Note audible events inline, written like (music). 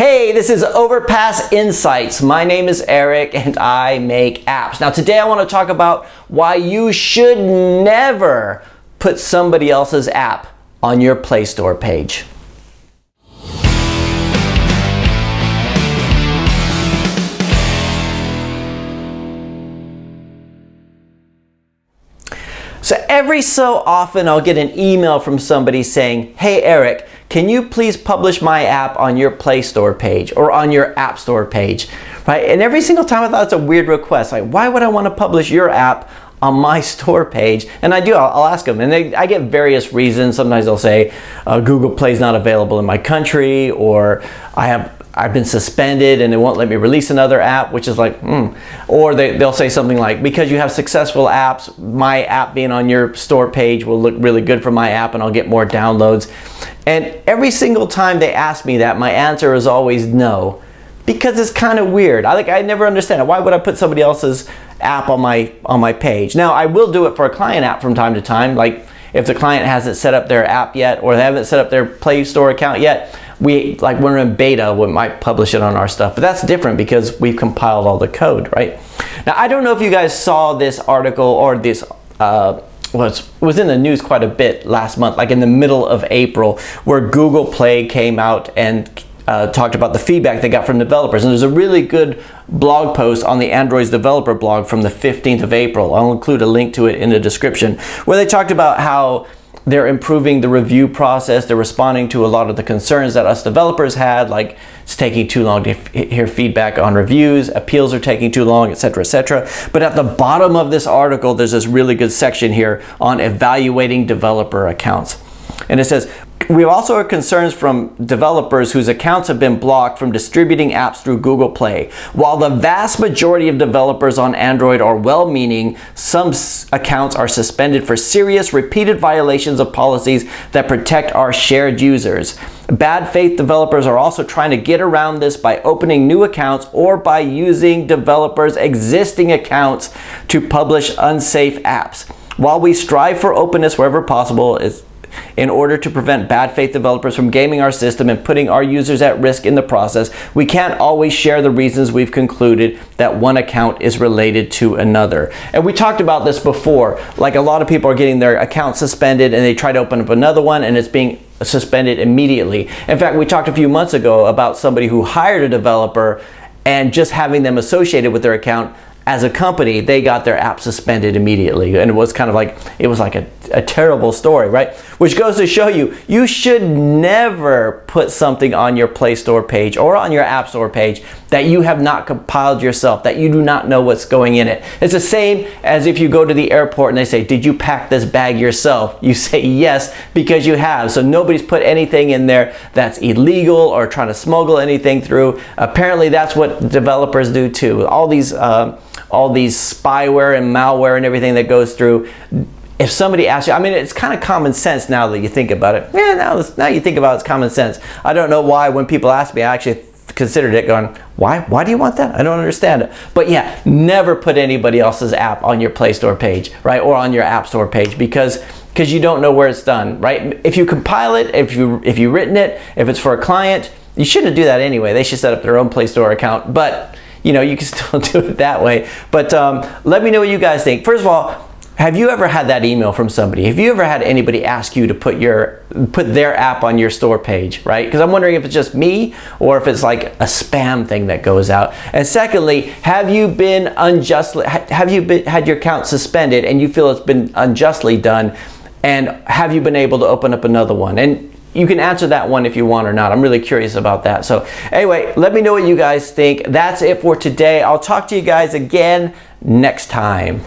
Hey, this is Overpass Insights. My name is Eric and I make apps. Now today I want to talk about why you should never put somebody else's app on your Play Store page. So every so often I'll get an email from somebody saying, hey Eric, can you please publish my app on your Play Store page or on your App Store page, right? And every single time I thought it's a weird request. Like, why would I want to publish your app on my (laughs) store page? And I do, I'll, I'll ask them. And they, I get various reasons. Sometimes they'll say, uh, Google Play's not available in my country, or I have I've been suspended and they won't let me release another app, which is like, hmm. Or they, they'll say something like, because you have successful apps, my app being on your store page will look really good for my app and I'll get more downloads. And every single time they ask me that, my answer is always no. Because it's kind of weird. I like I never understand it. Why would I put somebody else's app on my on my page? Now I will do it for a client app from time to time. Like if the client hasn't set up their app yet or they haven't set up their Play Store account yet, we like when we're in beta we might publish it on our stuff but that's different because we've compiled all the code right? Now i don't know if you guys saw this article or this uh, was was in the news quite a bit last month like in the middle of april where google play came out and uh, talked about the feedback they got from developers. And there's a really good blog post on the android's developer blog from the 15th of april. I'll include a link to it in the description where they talked about how they're improving the review process. They're responding to a lot of the concerns that us developers had, like it's taking too long to hear feedback on reviews, appeals are taking too long, etc., etc. But at the bottom of this article, there's this really good section here on evaluating developer accounts. And it says, we also have concerns from developers whose accounts have been blocked from distributing apps through Google Play. While the vast majority of developers on Android are well-meaning, some accounts are suspended for serious repeated violations of policies that protect our shared users. Bad faith developers are also trying to get around this by opening new accounts or by using developers' existing accounts to publish unsafe apps. While we strive for openness wherever possible, it's in order to prevent bad faith developers from gaming our system and putting our users at risk in the process, we can't always share the reasons we've concluded that one account is related to another. And we talked about this before. Like a lot of people are getting their account suspended and they try to open up another one and it's being suspended immediately. In fact, we talked a few months ago about somebody who hired a developer and just having them associated with their account as a company, they got their app suspended immediately. And it was kind of like, it was like a, a, terrible story, right? Which goes to show you, you should never put something on your Play Store page or on your App Store page that you have not compiled yourself, that you do not know what's going in it. It's the same as if you go to the airport and they say, did you pack this bag yourself? You say yes, because you have. So nobody's put anything in there that's illegal or trying to smuggle anything through. Apparently that's what developers do too. All these, uh, all these spyware and malware and everything that goes through. If somebody asks you, I mean, it's kind of common sense now that you think about it. Yeah, now, now you think about it, it's common sense. I don't know why when people ask me, I actually considered it going, why? Why do you want that? I don't understand it. But yeah, never put anybody else's app on your Play Store page, right? Or on your App Store page because because you don't know where it's done, right? If you compile it, if you if you've written it, if it's for a client, you shouldn't do that anyway. They should set up their own Play Store account. But you know, you can (laughs) still do it that way. But um, let me know what you guys think. First of all, have you ever had that email from somebody? Have you ever had anybody ask you to put your put their app on your store page, right? Because I'm wondering if it's just me or if it's like a spam thing that goes out. And secondly, have you been unjustly have you been, had your account suspended and you feel it's been unjustly done? And have you been able to open up another one? And you can answer that one if you want or not. I'm really curious about that. So anyway, let me know what you guys think. That's it for today. I'll talk to you guys again next time.